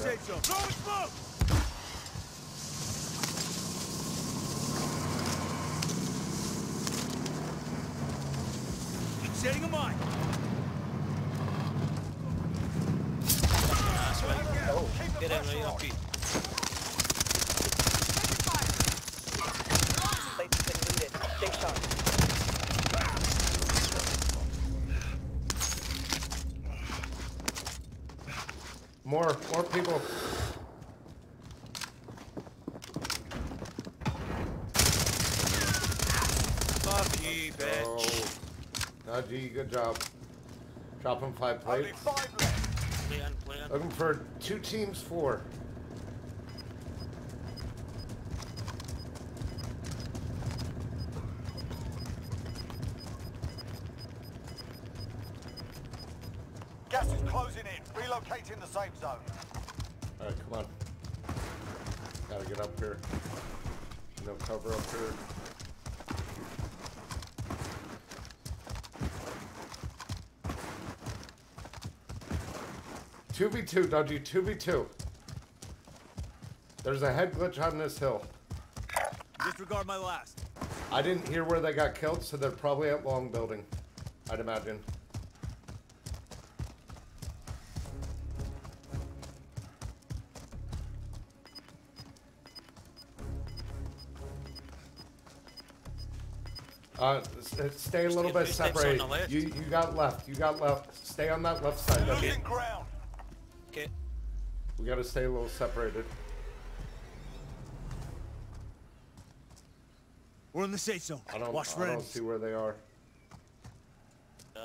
smoke! Setting a mine. Right. Get in More, more people. Fuck you, bitch. Oh, Najee, good job. Dropping five Only plates. five left. Play in. Looking for two teams, four. Gas is closing in. Relocating the safe zone. All right, come on. Gotta get up here. No cover up here. Two v two, Dudgie. Two v two. There's a head glitch on this hill. Disregard my last. I didn't hear where they got killed, so they're probably at Long Building. I'd imagine. Uh, uh, stay a little bit Stay- stay on the separated. You you got left. You got left. Stay on that left side. Dudgie. Losing ground. Okay. We gotta stay a little separated. We're in the safe zone. I don't. Watch I don't friends. see where they are. Uh,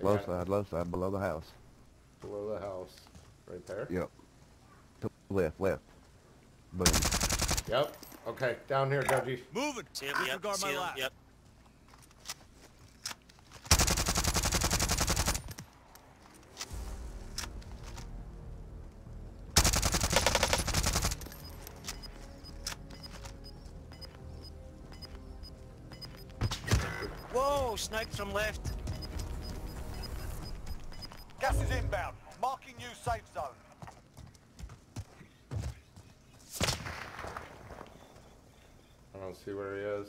Low got side, low side, below the house. Below the house, right there. Yep. To left, left. Boom. Yep. Okay, down here, Dudgie. Moving. see him, yep, Disregard see my him, last. yep. Whoa, sniped from left. Gas is inbound. Marking new safe zone. I don't see where he is.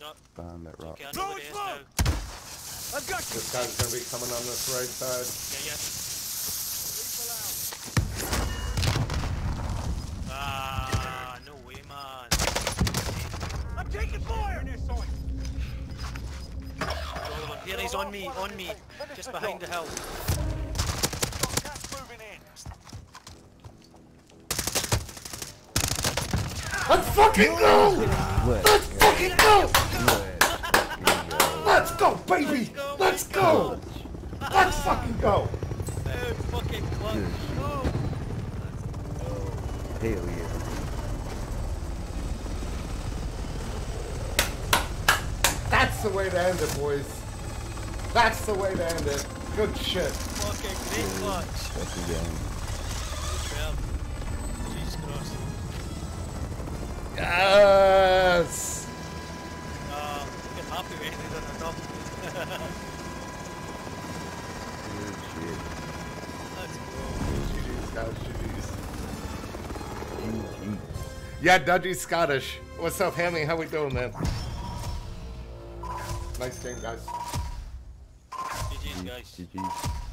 No, Find that rock. okay, I know Throwing where it is smoke. now. I've got you. This guy's gonna be coming on this right side. Yeah, yeah. Ah, no way, man. I'm taking fire. Oliver, here he's on me, on me. Just behind the hill. Got gas moving in. Let's fucking go! Let, Let's fucking go! let, go. Let's go, baby! Let's go! Let's fucking go! Oh, fucking clutch. Good. Hell yeah. That's the way to end it, boys. That's the way to end it. Good shit. Fucking great clutch. That's the game. Yes! Uh, get happy with anything on the top. Good shit. Let's go. GG's, guys, GG's. Yeah, Dudgie's Scottish. What's up, Hammy? How we doing, man? Nice game, guys. GG's, guys. GG.